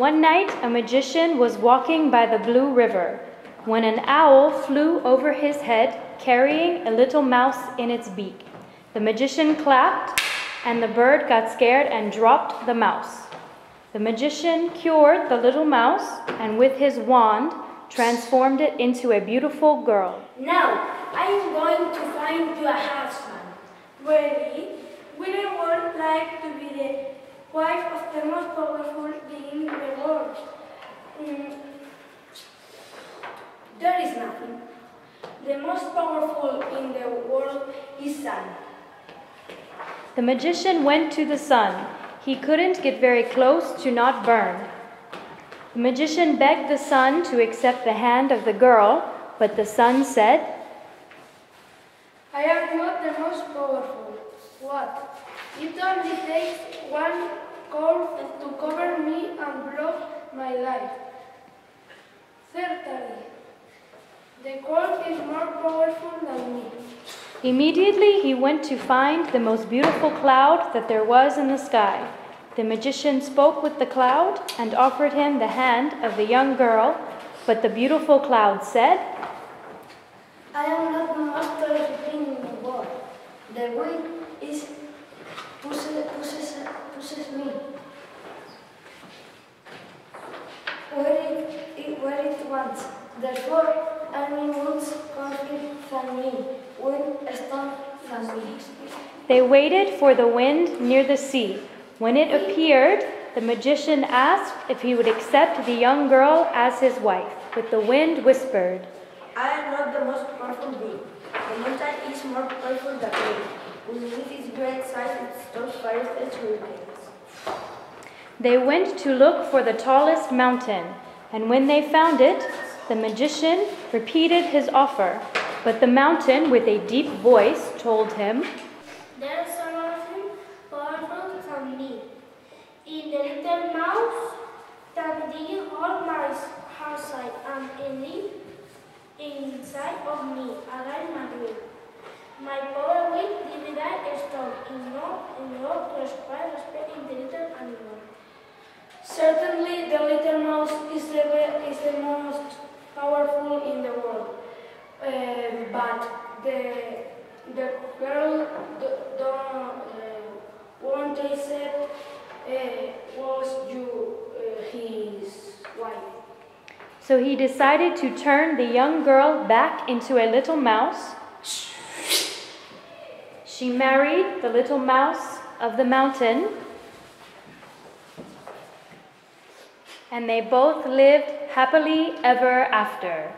One night, a magician was walking by the Blue River when an owl flew over his head carrying a little mouse in its beak. The magician clapped, and the bird got scared and dropped the mouse. The magician cured the little mouse and with his wand transformed it into a beautiful girl. Now, I am going to find you a husband. Really? Would I would like to be the wife of the most powerful being in the world? Mm, there is nothing. The most powerful in the world is sun. The magician went to the sun. He couldn't get very close to not burn. The magician begged the sun to accept the hand of the girl, but the sun said, I am not the most powerful. What? It only takes one coal to cover me and block my life. Certainly, the coal is more powerful than me. Immediately he went to find the most beautiful cloud that there was in the sky. The magician spoke with the cloud and offered him the hand of the young girl, but the beautiful cloud said, I am not the most powerful thing in the world. The wind is pushes, pushes, pushes me. Where it, it, where it wants. Therefore, enemy wounds conflict from me. Wind storm from me. They waited for the wind near the sea. When it appeared, the magician asked if he would accept the young girl as his wife, but the wind whispered, I am not the most powerful being. The mountain is more powerful than me. With its great size, it stores fires and hurricanes. They went to look for the tallest mountain, and when they found it, the magician repeated his offer. But the mountain, with a deep voice, told him, There is something powerful from me. In the little mouse that all my outside and in live inside of me, alive my will. My power will divide a stone in no in order to inspire respect in the little animal. Certainly, the little mouse is the, is the most powerful in the world. Uh, but the, the girl don't uh, uh, was you uh, his wife. So he decided to turn the young girl back into a little mouse. She married the little mouse of the mountain, and they both lived happily ever after.